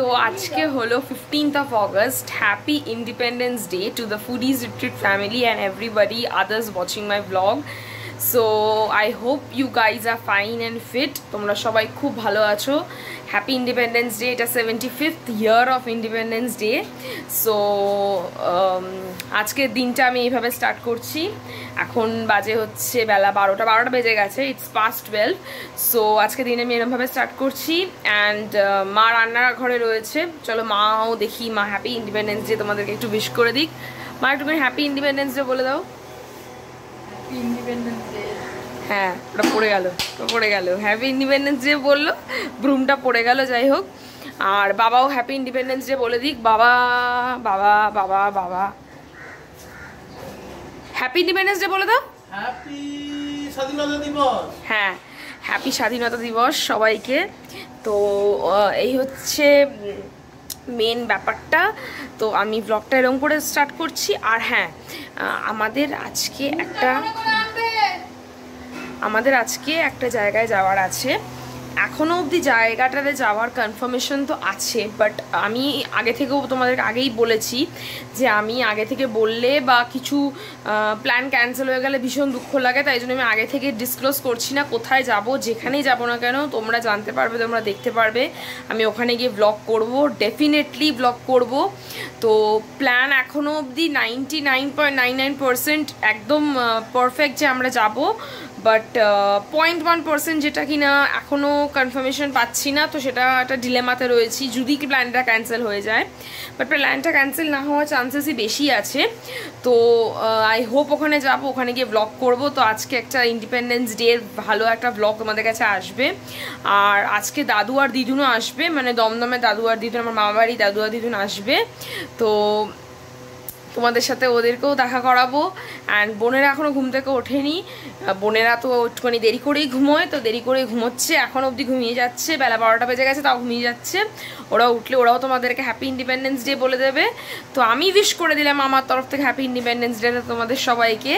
তো আজকে হলো fifteenth of August happy independence day to the foodies retreat family and everybody others watching my blog so I hope you guys are fine and fit তোমরা সবাই খুব ভালো আছো। Happy independence day এটা seventy fifth year of independence day so আজকের দিনটা আমি এইভাবে স্টার্ট করছি। এখন বাজে হচ্ছে বেলা বারোটা বারোটা বেজে গেছে ইটস পাস্ট টুয়েলভ সো আজকে দিনে আমি এরমভাবে স্টার্ট করছি অ্যান্ড মা রান্নার ঘরে রয়েছে। চলো মাও দেখি, মা হ্যাপি ইন্ডিপেন্ডেন্স ডে তোমাদেরকে একটু উইশ করে দিক। মা, একটুখানি হ্যাপি ইন্ডিপেন্ডেন্স ডে বলে দাও। হ্যাঁ ওটা পড়ে গেল পড়ে গেল। হ্যাপি ইন্ডিপেন্ডেন্স ডে বলল ব্রুমটা পড়ে গেল যাই হোক। আর বাবাও হ্যাপি ইন্ডিপেন্ডেন্স ডে বলে দিক। বাবা বাবা বাবা বাবা। হ্যাপি ইন্ডিপেন্ডেন্স ডে বলে দাও। হ্যাপি স্বাধীনতা দিবস। হ্যাঁ হ্যাপি স্বাধীনতা দিবস সবাইকে। তো এই হচ্ছে মেন ব্যাপারটা। তো আমি ব্লগটা এরকম করে স্টার্ট করছি। আর হ্যাঁ আমাদের আজকে একটা আমাদের আজকে একটা জায়গায় যাওয়ার আছে। এখনও অবধি জায়গাটাতে যাওয়ার কনফার্মেশন তো আছে বাট আমি আগে থেকেও তোমাদেরকে আগেই বলেছি যে আমি আগে থেকে বললে বা কিছু প্ল্যান ক্যান্সেল হয়ে গেলে ভীষণ দুঃখ লাগে, তাই জন্য আমি আগে থেকে ডিসক্লোজ করছি না কোথায় যাব, যেখানেই যাব না কেন, তোমরা জানতে পারবে, তোমরা দেখতে পারবে। আমি ওখানে গিয়ে ব্লগ করব ডেফিনেটলি ব্লগ করব। তো প্ল্যান এখনও অবধি নাইনটি একদম পারফেক্ট যে আমরা যাব। বাট পয়েন্ট ওয়ান পার্সেন্ট যেটা কিনা এখনও কনফার্মেশন পাচ্ছি না, তো সেটা একটা ডিলেমাতে রয়েছি, যদি কি প্ল্যানটা ক্যান্সেল হয়ে যায়। বাট প্ল্যানটা ক্যান্সেল না হওয়ার চান্সেসই বেশি আছে। তো আই হোপ ওখানে যাব, ওখানে গিয়ে ব্লগ করব। তো আজকে একটা ইন্ডিপেন্ডেন্স ডের ভালো একটা ব্লগ তোমাদের কাছে আসবে। আর আজকে দাদু আর দিদুনও আসবে মানে দমদমে দাদু আর দিদুন, আমার মামা বাড়ি দাদু আর দিদুন আসবে। তো তোমাদের সাথে ওদেরকেও দেখা করাবো। অ্যান্ড বোনেরা এখনও ঘুম থেকে ওঠেনি। বোনেরা তো একটুখানি দেরি করেই ঘুমোয়, তো দেরি করেই ঘুমোচ্ছে। এখন অবধি ঘুমিয়ে যাচ্ছে। বেলা বারোটা বেজে গেছে, তাও ঘুমিয়ে যাচ্ছে। ওরা উঠলে, ওরাও তোমাদেরকে হ্যাপি ইন্ডিপেন্ডেন্স ডে বলে দেবে। তো আমি উইশ করে দিলাম আমার তরফ থেকে হ্যাপি ইন্ডিপেন্ডেন্স ডে তোমাদের সবাইকে।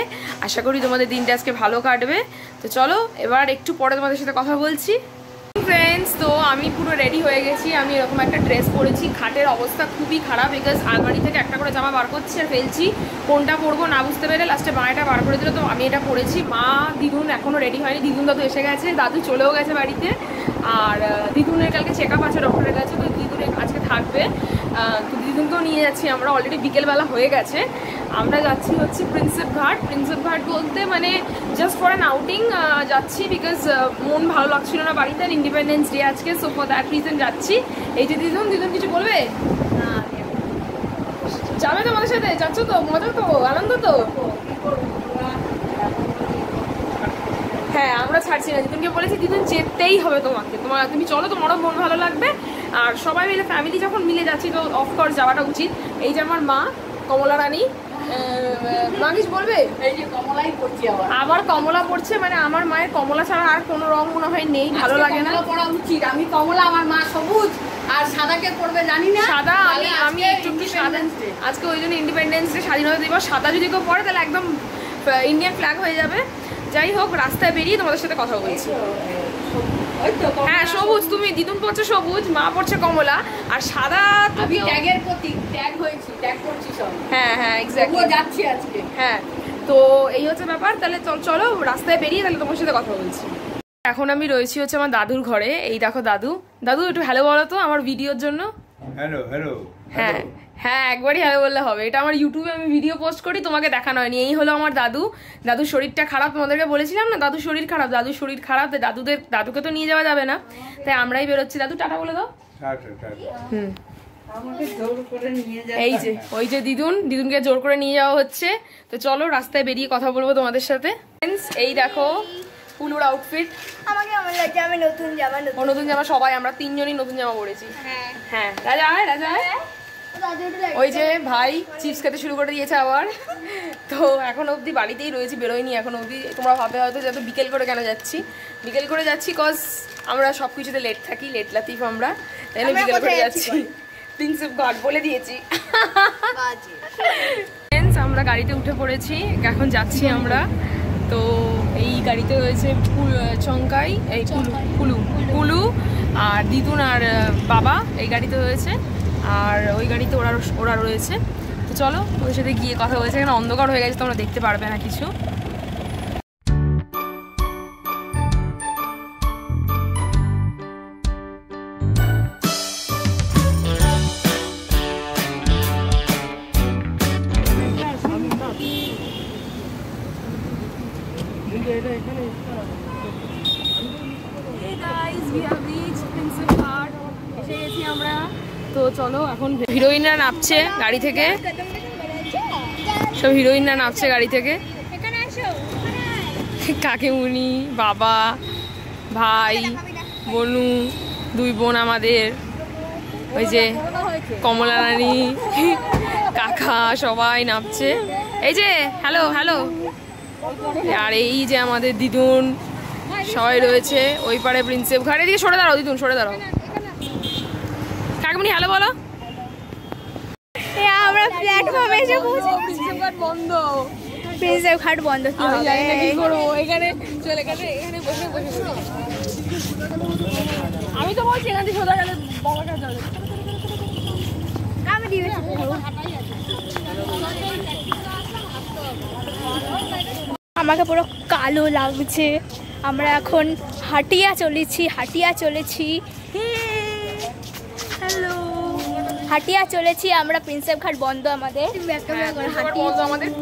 আশা করি তোমাদের দিনটা আজকে ভালো কাটবে। তো চলো, এবার একটু পরে তোমাদের সাথে কথা বলছি। ফ্রেন্ডস তো আমি পুরো রেডি হয়ে গেছি। আমি এরকম একটা ড্রেস পরেছি। খাটের অবস্থা খুবই খারাপ বিকজ আলমারি থেকে একটা করে জামা বার করছি আর ফেলছি। কোনটা পরবো না বুঝতে পেরে লাস্টে মা এটা বার করে দিল। তো আমি এটা পরেছি। মা, দিদুন এখনও রেডি হয়নি। দিদুন দাদু এসে গেছে। দাদু চলেও গেছে বাড়িতে। আর দিদুনের কালকে চেক আপ আছে ডক্টরের কাছে। তো দিদুন আজকে থাকবে। তো দিদুনকেও নিয়ে যাচ্ছি। আমরা অলরেডি বিকেলবেলা হয়ে গেছে। আমরা যাচ্ছি হচ্ছে প্রিন্সেপ ঘাট। প্রিন্সেপ ঘাট বলতে মানে জাস্ট ফর অ্যান আউটিং যাচ্ছি বিকজ মন ভালো লাগছিল না বাড়িতে আর ইন্ডিপেন্ডেন্স ডে আজকে সো ফর দ্যাট রিজন যাচ্ছি। এই যে দিদুন দিদুন কিছু বলবে? যাবে তোমাদের সাথে? যাচ্ছ তো? মজা তো? আনন্দ তো? হ্যাঁ আমরা ছাড়ছি না। দিদুনকে বলেছি দিদুন যেতেই হবে তোমাকে। তোমার, তুমি চলো, তোমারও মন ভালো লাগবে। আর সবাই মিলে ফ্যামিলি যখন মিলে যাচ্ছি তো অফকোর্স যাওয়াটা উচিত। এই যে আমার মা কমলা রানী আহ, বলবে? এই যে কমলাই করছি আবার। কমলা পড়ছে মানে আমার মায়ের কমলা ছাড়া আর কোনো রং মনে হয় নেই ভালো লাগে না। পড়া উচিত। আমি কমলা আমার মা সবুজ আর সাদাকে পড়বে জানি না? সাদা আমি আমি একটু একটু সাদা। আজকে ওই জন্য ইন্ডিপেন্ডেন্স ডে স্বাধীনতা দিবস। সাদা যদি কেউ পড়ে তাহলে একদম ইন্ডিয়ান ফ্ল্যাগ হয়ে যাবে। যাই হোক রাস্তায় বেরিয়ে তোমাদের সাথে কথা বলছি। হ্যাঁ সবুজ তুমি দিদুন পড়ছে সবুজ মা পড়ছে কমলা আর সাদা আমি ট্যাগের প্রতীক ট্যাগ হয়েছি ট্যাগ করছি সব। হ্যাঁ হ্যাঁ এক্স্যাক্টলি যাচ্ছি আজকে। হ্যাঁ তো এই হচ্ছে ব্যাপার তাহলে চল চলো রাস্তায় বেরিয়ে তাহলে তোমার সাথে কথা বলছি। এখন আমি রয়েছি হচ্ছে আমার দাদুর ঘরে এই দেখো দাদু। দাদু একটু হ্যালো বলো তো আমার ভিডিওর জন্য। হ্যালো হ্যালো হ্যাঁ হ্যাঁ একবারই হ্যালো বললে হবে। এটা আমার ইউটিউবে আমি ভিডিও পোস্ট করি তোমাকে দেখানো হয়নি। এই হলো আমার দাদু। দাদুর শরীরটা খারাপ তোমাদেরকে বলেছিলাম না? দাদুর শরীর খারাপ দাদুর শরীর খারাপ দাদুদের দাদুকে তো নিয়ে যাওয়া যাবে না। তাই আমরাই বেরোচ্ছি। দাদু টাটা বলে দাও। হুম। আমাকে জোর করে নিয়ে যায় এই যে ওই যে দিদুন দিদুনকে জোর করে নিয়ে যাওয়া হচ্ছে। তো চলো রাস্তায় বেরিয়ে কথা বলব তোমাদের সাথে। এই দেখো পুলুর আউটফিট আমাকে আমার লাগছে আমি নতুন জামা নতুন ও নতুন জামা সবাই আমরা তিনজনই নতুন জামা পরেছি। হ্যাঁ। হ্যাঁ। রাজা আয় রাজা আয়। লাগছে। ওই যে ভাই চিপস খেতে শুরু করে দিয়েছে আবার। তো এখন অবধি বাড়িতেই রয়েছি বেরোয়নি এখন অবধি। তোমরা ভাবে হয়তো যে বিকেল করে কেন যাচ্ছি। বিকেল করে যাচ্ছি কজ আমরা সব কিছুতে লেট থাকি লেট লাতিফ আমরা। তাই বিকেল করে যাচ্ছি। প্রিন্সেপ ঘাট বলে দিয়েছি। আমরা গাড়িতে উঠে পড়েছি। এখন যাচ্ছি আমরা। তো এই গাড়িতে রয়েছে চঙ্কাই এই কুলু কুলু। আর দিদুন আর বাবা এই গাড়িতে রয়েছে। আর ওই গাড়িতে ওরা ওরা রয়েছে। তো চলো ওদের সাথে গিয়ে কথা বলেছে এখানে অন্ধকার হয়ে গেছে তোমরা দেখতে পারবে না কিছু। এসে গেছি আমরা। তো চলো এখন হিরোইনরা নামছে গাড়ি থেকে। সব হিরোইনরা নামছে গাড়ি থেকে। কাকিমুনি বাবা ভাই বনু দুই বোন আমাদের। ওই যে কমলা রানী কাকা সবাই নামছে। এই যে হ্যালো হ্যালো আর এই যে আমাদের দিদুন সবাই রয়েছে ওই পারে প্রিন্সেপ ঘাট এদিকে সরে দাঁড়াও দিদুন সরে দাঁড়াও। কাকিমুনি হ্যালো বলো। আমরা প্ল্যাটফর্মে এসে পৌঁছে বন্ধ। প্রিন্সেপ ঘাট বন্ধ কি আমি হবে? কি করব এখানে চলে এখানে এখানে বসে বসে বসে। আমি তো বলছি এখান থেকে সোজা গেলে বড়টা যাবে আমি দিবে আমাকে পুরো কালো লাগছে। আমরা এখন হাটিয়া চলেছি হাটিয়া চলেছি। হ্যালো হাটিয়া চলেছি আমরা প্রিন্সেপ ঘাট বন্ধ আমাদের।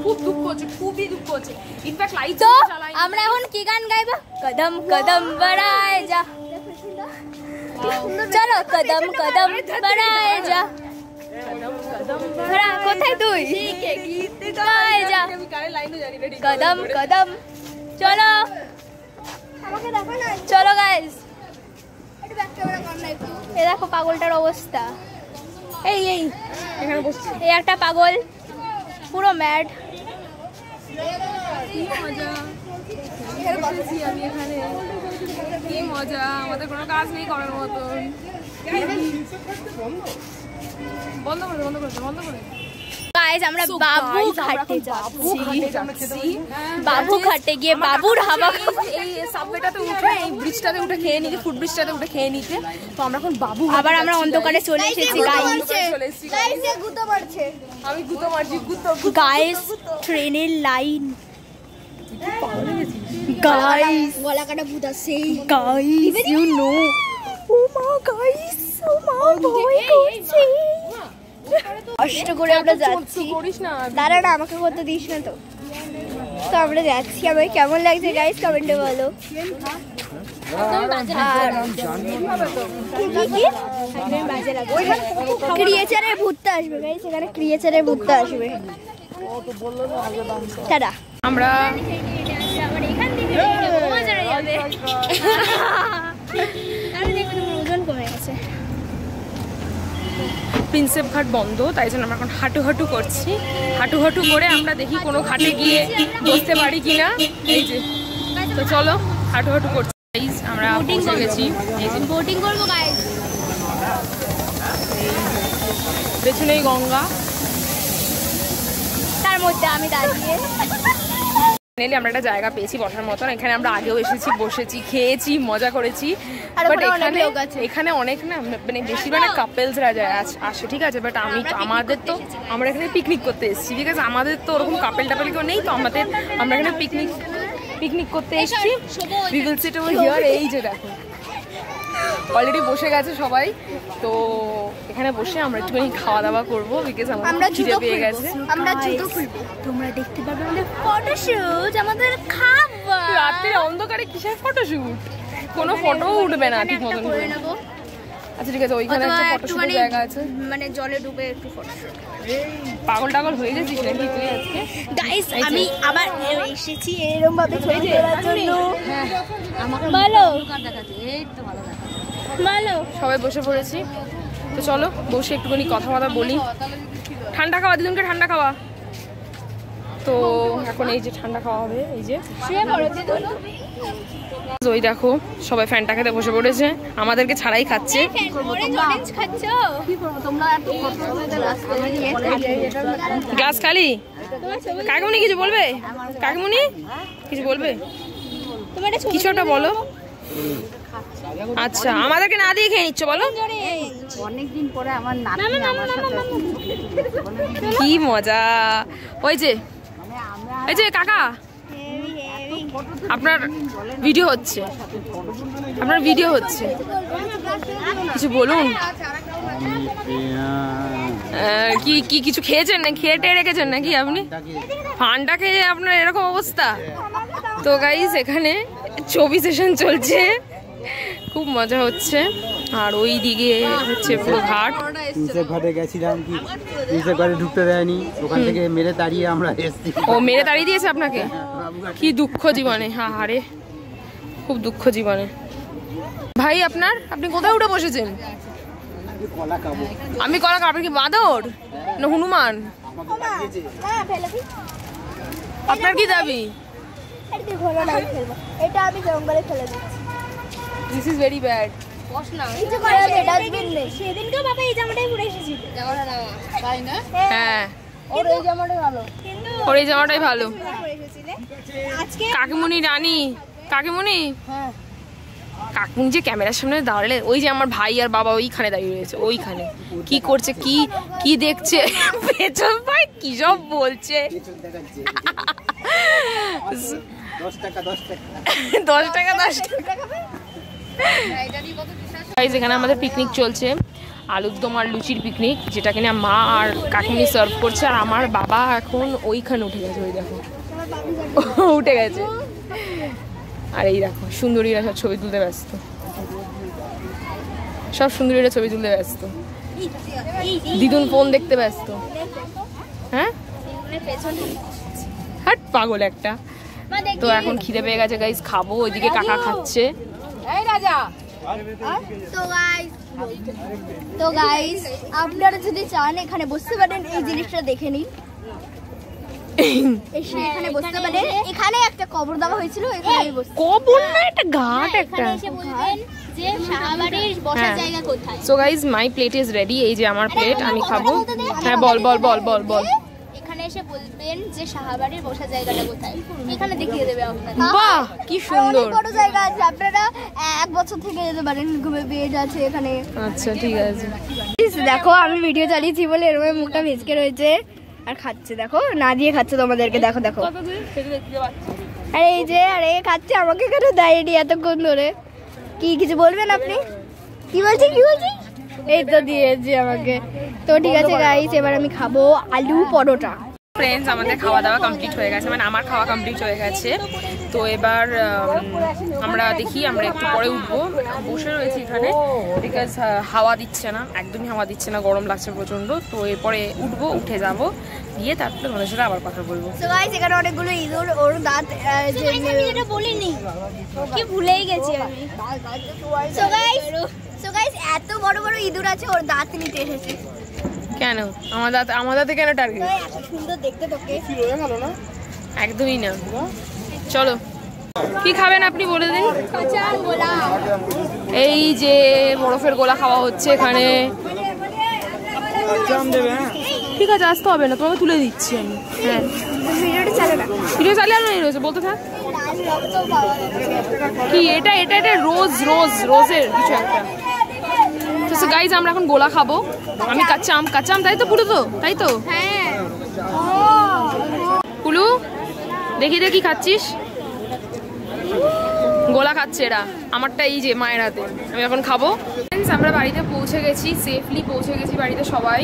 খুব দুঃখ হচ্ছে খুবই দুঃখ হচ্ছে। ইনফ্যাক্ট লাইট তো আমরা এখন কি গান গাইবো? কদম কদম বাড়ায় যা। চলো কদম কদম বাড়ায় যা। হ্যাঁ, কোথায় তুই। কদম কদম। চলো। চলো গাইস এ দেখো পাগলটার অবস্থা। এই এই। এই একটা পাগল। পুরো ম্যাড কি মজা। আমাদের কোনো কাজ নেই করার মতন। বন্ধ করে বন্ধ করে বন্ধ করে। আমরা বাবু ঘাটে এখন বাবু ঘাটে যাচ্ছি। বাবু ঘাটে গিয়ে বাবুর হাওয়া এই সাবওয়েটাতে উঠে এই ব্রিজটাতে উঠে খেয়ে নিতে ফুড ব্রিজটাতে উঠে খেয়ে নিতে তো আমরা এখন বাবু আবার আমরা অন্ধকারে চলে এসেছি আমি গুতো মারছি গুতো গুতো। ট্রেনের লাইন গাইস গলা কাটা ভূত আছে গাইস ইউ নো ও মা কষ্ট করে আমরা যাচ্ছি। দাঁড়া না আমাকে করতে দিস না তো। তো আমরা যাচ্ছি। আমাকে কেমন লাগছে গাইস কমেন্টে বলো। ক্রিয়েচারের ভূতটা আসবে গাইস এখানে ক্রিয়েচারের ভূতটা আসবে। টাটা। আমরা এখান থেকে ঘুমা চলে যাবে তাহলে দেখবে তোমার ওজন কমে গেছে প্রিন্সেপ ঘাট বন্ধ তাই জন্য আমরা এখন হাঁটু হাঁটু করছি। হাঁটু হাঁটু করে আমরা দেখি কোনো ঘাটে গিয়ে বসতে পারি কিনা। এই যে তো চলো হাঁটু হাঁটু করছি। আমরা পৌঁছে গেছি। বোটিং করব পেছনেই গঙ্গা। তার মধ্যে আমি দাঁড়িয়ে। ফাইনালি আমরা একটা জায়গা পেয়েছি বসার মতন। এখানে আমরা আগেও এসেছি বসেছি খেয়েছি মজা করেছি। বাট এখানে এখানে অনেক না মানে বেশিরভাগ কাপেলসরা যায় আস- আসে ঠিক আছে? বাট আমি আমাদের তো আমরা এখানে পিকনিক করতে এসেছি ঠিক আছে? আমাদের তো ওরকম কাপেল টাপেল কেউ নেই তো আমাদের আমরা এখানে পিকনিক পিকনিক করতে এসেছি। We will sit over here এই যে দেখো। অলরেডি বসে গেছে সবাই। তো এখানে বসে আমরা একটুখানি খাওয়া দাওয়া করব বিকজ আমরা খিদে পেয়ে গেছে। আমরা জুতো খুলবো। তোমরা দেখতে পাবে আমাদের ফটোশুট আমাদের খাবার। রাত্রে অন্ধকারে কিসের ফটোশুট কোনো ফটো উঠবে না ঠিক মতন করে। আচ্ছা ঠিক আছে ওইখানে একটা ফটোশুটের জায়গা আছে। মানে জলে ডুবে একটু ফটোশুট পাগল টাগল হয়ে গেছিস নাকি তুই আজকে? গাইস এই আমি আবার এসেছি এরকম ভাবে ছবি তোলার জন্য। বলো। বলো সবাই বসে পড়েছি। তো চলো বসে একটুখানি কথা কথা বলি। ঠান্ডা খাওয়া দিদুনকে ঠান্ডা খাওয়া। তো এখন এই যে ঠান্ডা খাওয়া হবে এই যে। ওই দেখো সবাই ফ্যানটা খেতে বসে পড়েছে। আমাদেরকে ছাড়াই খাচ্ছে। অরেঞ্জ অরেঞ্জ খাচ্ছ? কি করব তোমরা একটু গ্লাস খালি? কাকিমুনি কিছু বলবে? কাকিমুনি? কিছু বলবে? কিছু একটা বলো। আচ্ছা আমাদেরকে না দিয়ে খেয়ে নিচ্ছ বলো। অনেকদিন পরে আমার কি মজা। ওই যে এই যে কাকা আপনার ভিডিও হচ্ছে। আপনার ভিডিও হচ্ছে। কিছু বলুন। কি কি কিছু খেয়েছেন? না খেয়ে টেয়ে রেখেছেন নাকি আপনি? ফান্ডা খেয়ে আপনার এরকম অবস্থা? তো গাইস এখানে ছবি সেশন চলছে। খুব মজা হচ্ছে। আর ওই দিকে হচ্ছে পুরো ঘাট। প্রিন্সেপ ঘাটে গেছিলাম কি? প্রিন্সেপ ঘাটে ঢুকতে দেয়নি। ওখান থেকে মেরে তাড়িয়ে আমরা এসেছি। ও মেরে তাড়িয়ে দিয়েছে আপনাকে? কি দুঃখ জীবনে হা হারে খুব দুঃখ জীবনে। ভাই আপনার? আপনি কোথায় উঠে বসেছেন? আমি কলা খাব। আপনি কি বাঁদর? না হনুমান? আপনার কি দাবি? এটা আমি জঙ্গলে ফেলে দিচ্ছি। দিস ইজ ভেরি ব্যাড কিছু করার নেই ডাস্টবিন নেই। সেদিনকে বাবা এই জামাটাই পরে এসেছিল। তাই না? হ্যাঁ। ওর এই জামাটাই ভালো। ওর এই জামাটাই ভালো। কাকিমুনি রানী। কাকিমুনি? কাকিমুনি যে ক্যামেরার সামনে দাঁড়ালে ওই যে আমার ভাই আর বাবা ওইখানে দাঁড়িয়ে রয়েছে ওইখানে। কি করছে কি কি দেখছে? পেছন ভাই কি সব বলছে? দশ টাকা দশ টাকা। দশ টাকা এখানে আমাদের পিকনিক চলছে। আলুর দম আর লুচির পিকনিক যেটা কিনা মা আর কাকিনি সার্ভ করছে, আর আমার বাবা এখন ওইখানে উঠে গেছে, ওই দেখো। উঠে গেছে। আর এই দেখো, সুন্দরীরা সব ছবি তুলতে ব্যস্ত। সব সুন্দরীরা ছবি তুলতে ব্যস্ত। দিদুন ফোন দেখতে ব্যস্ত। হ্যাঁ? হাট, পাগল একটা। তো এখন খিদে পেয়ে গেছে গাইস খাব, ওইদিকে কাকা খাচ্ছে। এই রাজা। তো গাইস তো গাইস আপনারা যদি চান এখানে বসতে পারেন এই জিনিসটা দেখে নিন। এসে এখানে বসতে পারেন। এখানে একটা কবর দেওয়া হয়েছিল এখানে আমি বসতে কবর না একটা ঘাট একটা। বলবেন যে শাহবাড়ির হ্যাঁ। জায়গা কোথায়? So guys my plate is ready এই যে আমার প্লেট আমি খাব। হ্যাঁ বল বল বল বল। বল। এসে বলবেন যে শাহবাড়ির বসার জায়গাটা কোথায়? এখানে দেখিয়ে দেবে আপনাদের। বাহ কি সুন্দর। বড় জায়গা আছে। আপনারা এক বছর থেকে যেতে পারেন ঘুমে বেড আছে এখানে। আচ্ছা ঠিক আছে। দেখো আমি ভিডিও চালিয়েছি বলে এরকম মুখটা ভেজকে রয়েছে। আর খাচ্ছে দেখো না দিয়ে খাচ্ছে তোমাদেরকে। দেখো দেখো। আরে এই যে আরে খাচ্ছে আমাকে কেন দেয়নি এতক্ষণ ধরে? কি কিছু বলবেন আপনি? কি বলছি কি বলছি? এই তো দিয়েছি আমাকে। তো ঠিক আছে গাইস এবার আমি খাব আলু পরোটা। ফ্রেন্ডস আমাদের খাওয়া দাওয়া কমপ্লিট হয়ে গেছে মানে আমার খাওয়া কমপ্লিট হয়ে গেছে। তো এবার আমরা দেখি আমরা একটু পরে উঠবো। বসে রয়েছি এখানে বিকজ হাওয়া দিচ্ছে না একদমই হাওয়া দিচ্ছে না গরম লাগছে প্রচণ্ড তো এরপরে উঠবো উঠে যাব গিয়ে তারপরে তোমাদের সাথে আবার কথা বলব। তো গাইস এখানে অনেকগুলো ইঁদুর ওর দাঁত বলিনি। কি ভুলেই গেছি আমি। সো গাইস সো গাইস এত বড় বড় ইঁদুর আছে ওর দাঁত নিতে এসেছে। কেন? আমার দাঁত আমার দাঁতে কেন টার্গেট সুন্দর দেখতে তোকে একদমই না। চলো। কি খাবেন আপনি বলে দিন? কাঁচা গোলা। এই যে বরফের গোলা খাওয়া হচ্ছে এখানে। ঠিক আছে আসতে হবে না তোমাকে তুলে দিচ্ছি আমি। হ্যাঁ। না ভিডিও চালিয়ে আনো রয়েছে বলতে থাক। কি এটা এটা এটা রোজ রোজ রোজের কিছু একটা। তো গাইজ আমরা এখন গোলা খাব। আমি কাঁচা আম কাঁচা আম তাই তো পুরো তো তাই তো? হ্যাঁ। কুলু দেখি দেখি খাচ্ছিস? গোলা খাচ্ছে এরা আমারটা এই যে মায়ের হাতে। আমি এখন খাব। আমরা বাড়িতে পৌঁছে গেছি সেফলি পৌঁছে গেছি বাড়িতে সবাই।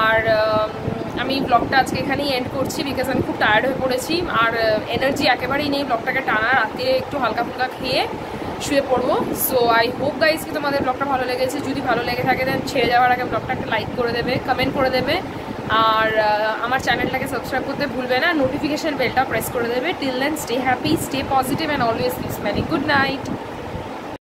আর আমি ব্লগটা আজকে এখানেই এন্ড করছি বিকজ আমি খুব টায়ার্ড হয়ে পড়েছি। আর এনার্জি একেবারেই নেই ব্লগটাকে টানা রাত্রে একটু হালকা ফুলকা খেয়ে। শুয়ে পড়ব। সো আই হোপ গাইজ কি তোমাদের ব্লগটা ভালো লেগেছে। যদি ভালো লেগে থাকে দেন ছেড়ে যাওয়ার আগে ব্লগটা একটা লাইক করে দেবে কমেন্ট করে দেবে। আর আমার চ্যানেলটাকে সাবস্ক্রাইব করতে ভুলবে না। নোটিফিকেশান বেলটা প্রেস করে দেবে। Till then stay happy stay positive and always keeps many good night